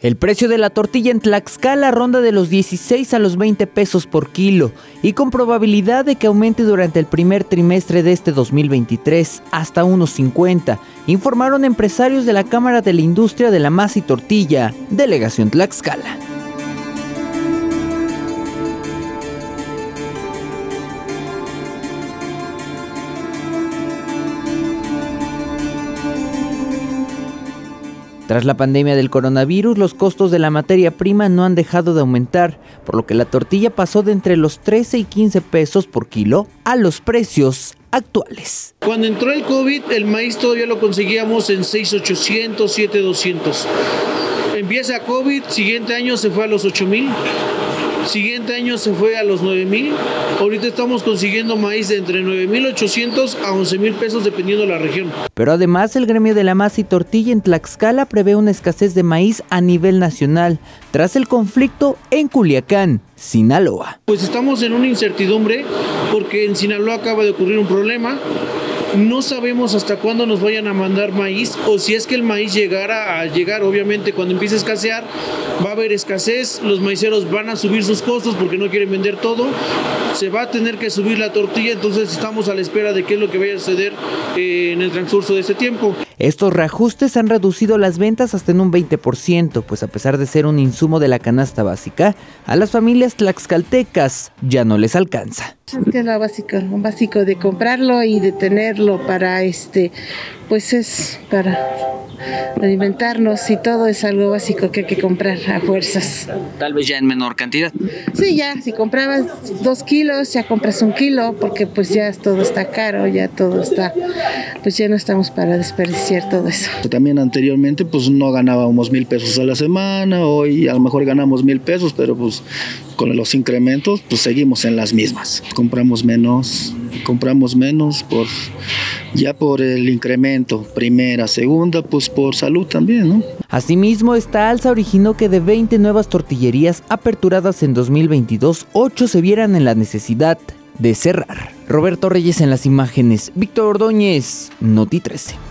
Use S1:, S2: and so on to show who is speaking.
S1: El precio de la tortilla en Tlaxcala ronda de los 16 a los 20 pesos por kilo y con probabilidad de que aumente durante el primer trimestre de este 2023 hasta unos 50, informaron empresarios de la Cámara de la Industria de la Masa y Tortilla, Delegación Tlaxcala. Tras la pandemia del coronavirus, los costos de la materia prima no han dejado de aumentar, por lo que la tortilla pasó de entre los 13 y 15 pesos por kilo a los precios actuales.
S2: Cuando entró el COVID, el maíz todavía lo conseguíamos en 6,800, 7,200. Empieza COVID, siguiente año se fue a los 8,000 Siguiente año se fue a los 9 mil. Ahorita estamos consiguiendo maíz de entre 9 mil 800 a 11 mil pesos dependiendo de la región.
S1: Pero además el gremio de la masa y tortilla en Tlaxcala prevé una escasez de maíz a nivel nacional tras el conflicto en Culiacán, Sinaloa.
S2: Pues estamos en una incertidumbre porque en Sinaloa acaba de ocurrir un problema no sabemos hasta cuándo nos vayan a mandar maíz o si es que el maíz llegara a llegar, obviamente cuando empiece a escasear va a haber escasez, los maiceros van a subir sus costos porque no quieren vender todo, se va a tener que subir la tortilla, entonces estamos a la espera de qué es lo que vaya a suceder eh, en el transcurso de este tiempo.
S1: Estos reajustes han reducido las ventas hasta en un 20%, pues a pesar de ser un insumo de la canasta básica, a las familias tlaxcaltecas ya no les alcanza.
S3: Es que es lo básico, lo básico de comprarlo y de tenerlo para este, pues es para alimentarnos y todo es algo básico que hay que comprar a fuerzas.
S1: Tal vez ya en menor cantidad.
S3: Sí, ya, si comprabas dos kilos, ya compras un kilo, porque pues ya todo está caro, ya todo está, pues ya no estamos para desperdiciar todo eso.
S4: También anteriormente pues no ganábamos mil pesos a la semana, hoy a lo mejor ganamos mil pesos, pero pues con los incrementos pues seguimos en las mismas. Compramos menos, compramos menos por ya por el incremento, primera, segunda, pues por salud también, ¿no?
S1: Asimismo, esta alza originó que de 20 nuevas tortillerías aperturadas en 2022, 8 se vieran en la necesidad de cerrar. Roberto Reyes en las imágenes, Víctor Ordóñez, Noti 13.